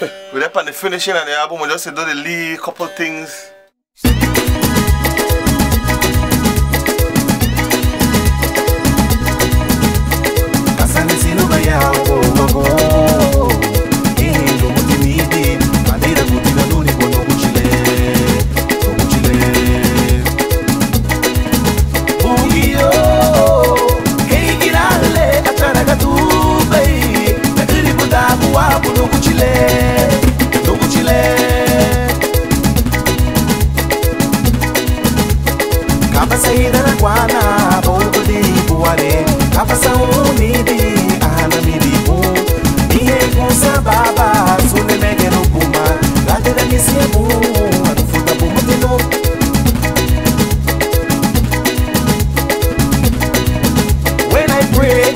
We're up on the finishing of the album, we just do the lead couple things.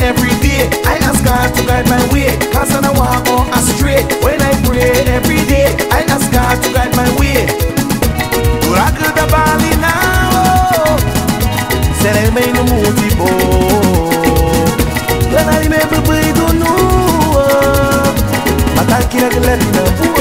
Every day, I ask God to guide my way. Cause I don't want Serei no multibo. When I remember we don't know. Mataki na gileti na